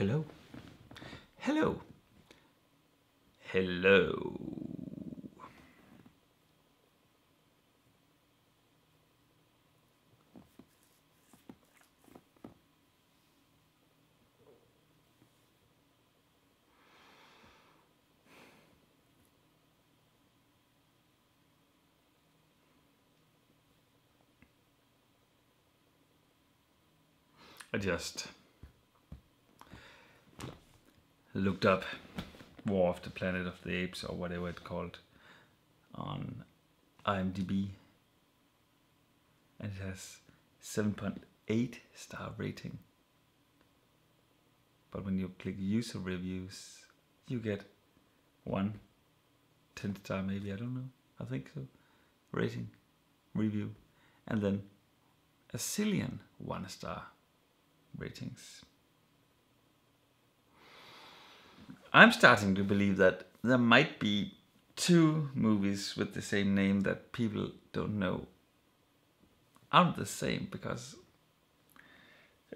Hello. Hello. Hello. I just looked up War of the Planet of the Apes or whatever it's called on IMDb and it has 7.8 star rating. But when you click user reviews, you get one 10 star maybe, I don't know, I think so, rating, review, and then a zillion one star ratings. I'm starting to believe that there might be two movies with the same name that people don't know aren't the same because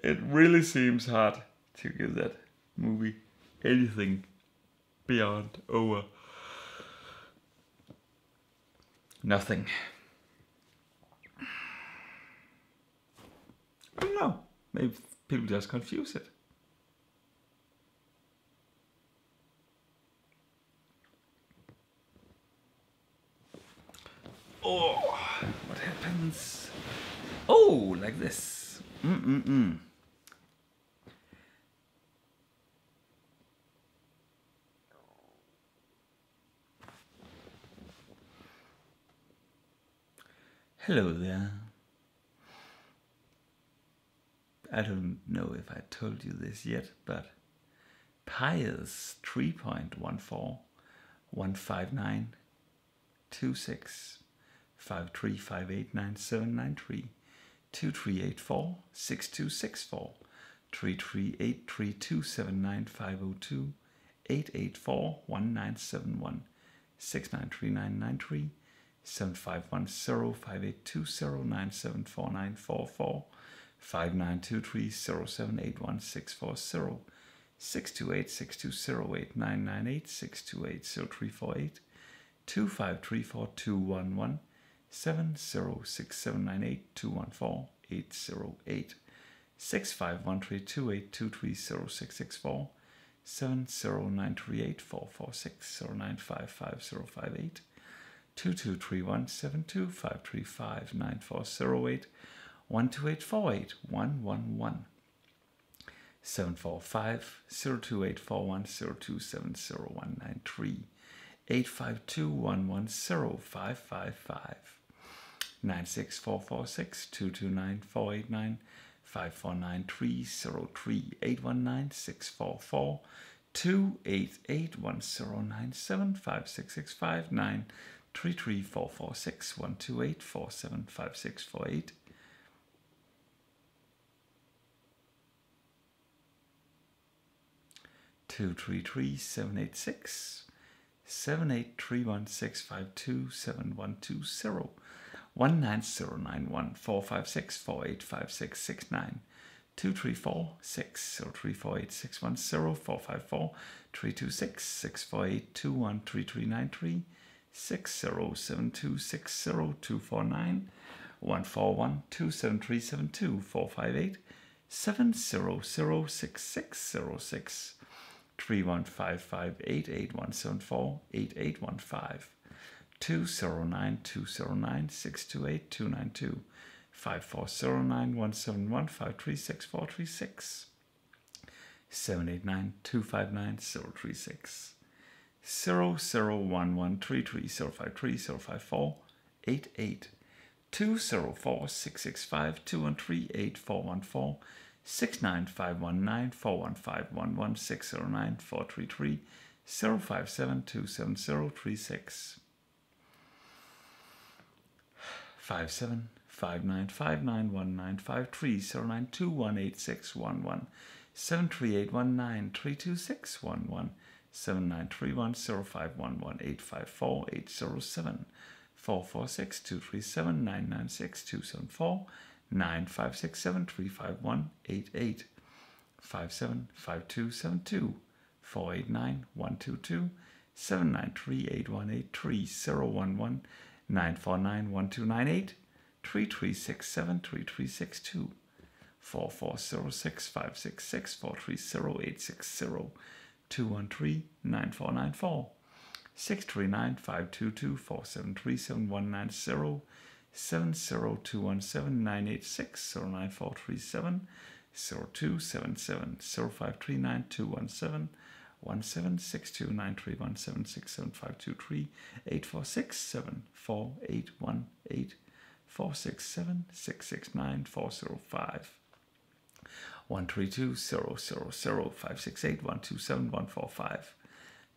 it really seems hard to give that movie anything beyond over nothing. I don't know. Maybe people just confuse it. Oh, what happens? Oh, like this. Mm-mm-mm. Hello there. I don't know if I told you this yet, but pi is 3.1415926 53589793 2384 6264 3383279502 884 1971 693993 7510 5820 974944 5923 078 640 628 620 8998 628 0348 2534 211 706798 214 808 651328230664 70938 446 0955 2231 72535 9408 12848 111 745 0284 96446 229 489 549 303 819 644 288 1097 5665 33446 128 475648 233 786 78316527120 19091 456 485669 234 6034 454 326 648 213393 6072 60249 141 27372 458 7006606 3155 8815 8815 209 209 628 292 5409 171 536 436 789 259 036 001133 053 054 88 204 665 213 8414 69519 415 11609 433 057 27036 57 59591953 09218611 73819 32611 7931 0511 854 807 446 237 996 274 956 7351 88 575272 489 122 793 8183 011 949 1298 3367 3362 4406 566 430 860 213 9494 639 522 473 7190 70217 986 09437 0277 0539 217 1762931767523 846 467 669 405 132 000 568 127 145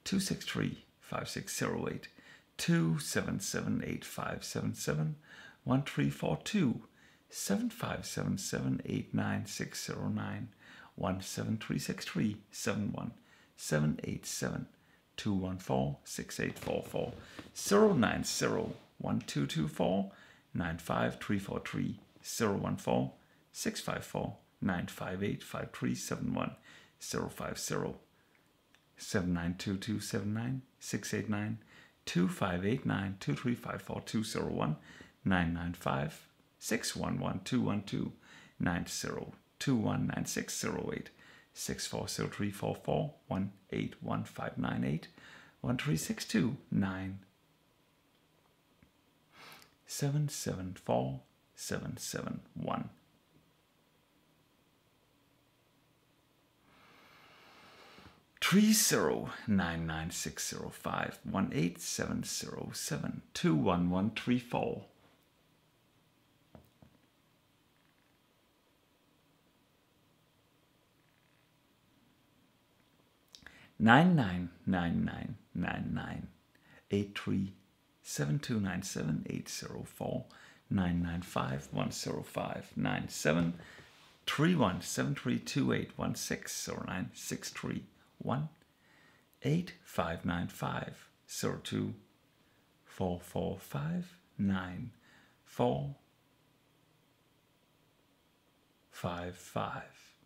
263 5608 277 8577 1342 7577 89609 17363 71 787 214 6844 090 1224 95343 014 654 958 5371 050 792279 689 2589 2354 201 995 611 212 9021 9608 640344 181598 1362 9 774 771 Three zero nine nine six zero five one eight seven zero seven two one one three four. Nine nine nine nine nine nine eight three seven two nine seven eight zero four nine nine five one zero five nine seven three one seven three two eight one six zero nine six three one eight five nine five zero two four four five nine four five five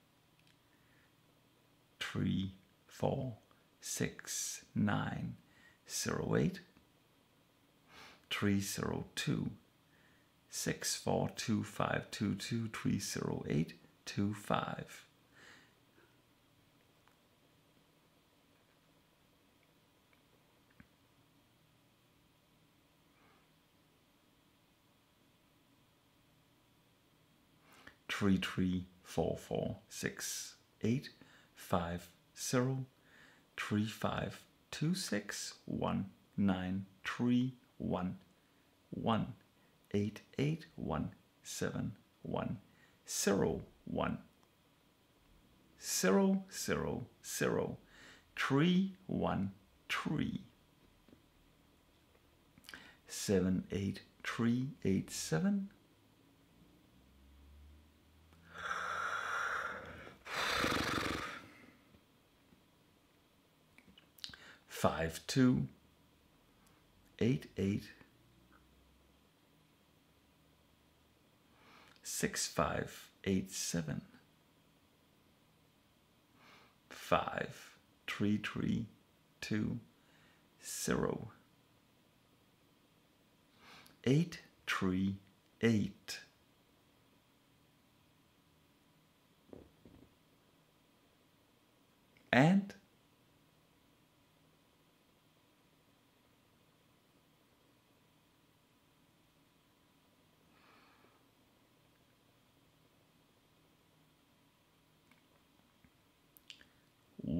three four six nine zero eight three zero two six four two five two two three zero eight two five. three three four four six eight five zero three five two six one nine three one one eight eight one seven one zero one. Zero zero zero. three one three. seven eight three eight seven five two eight eight six five eight seven. five three three two zero. eight three eight. And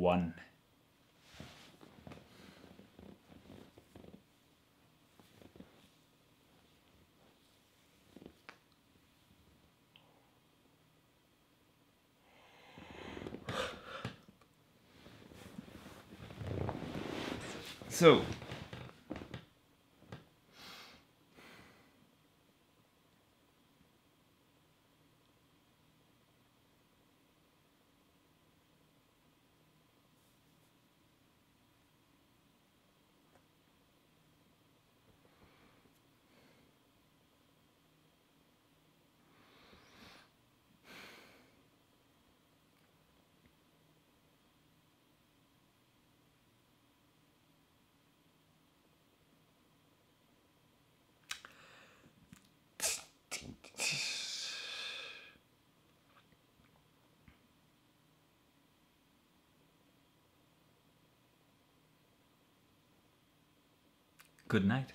one. So, Good night.